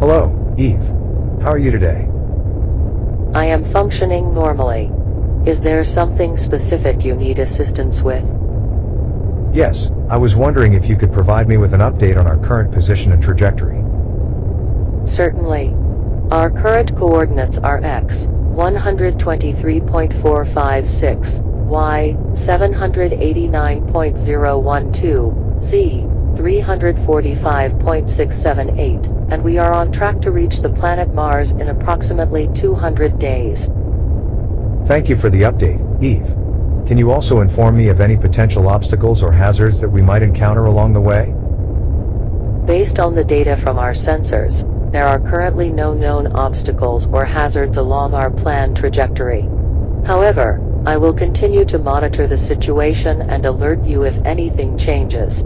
Hello, Eve. How are you today? I am functioning normally. Is there something specific you need assistance with? Yes, I was wondering if you could provide me with an update on our current position and trajectory. Certainly. Our current coordinates are x 123.456, y 789.012, z 345.678, and we are on track to reach the planet Mars in approximately 200 days. Thank you for the update, Eve. Can you also inform me of any potential obstacles or hazards that we might encounter along the way? Based on the data from our sensors, there are currently no known obstacles or hazards along our planned trajectory. However, I will continue to monitor the situation and alert you if anything changes.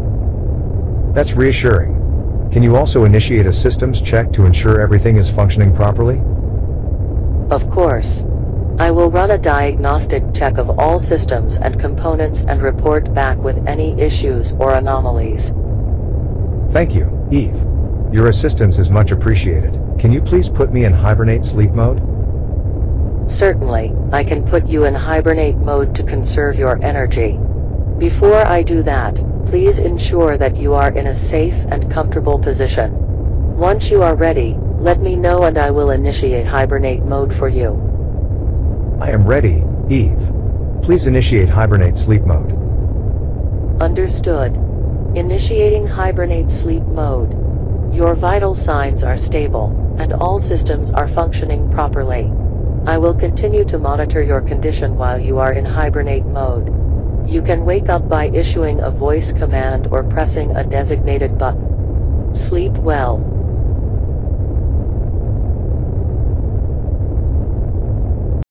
That's reassuring. Can you also initiate a systems check to ensure everything is functioning properly? Of course. I will run a diagnostic check of all systems and components and report back with any issues or anomalies. Thank you, Eve. Your assistance is much appreciated. Can you please put me in hibernate sleep mode? Certainly, I can put you in hibernate mode to conserve your energy. Before I do that, please ensure that you are in a safe and comfortable position. Once you are ready, let me know and I will initiate hibernate mode for you. I am ready, Eve. Please initiate hibernate sleep mode. Understood. Initiating hibernate sleep mode. Your vital signs are stable, and all systems are functioning properly. I will continue to monitor your condition while you are in hibernate mode. You can wake up by issuing a voice command or pressing a designated button. Sleep well.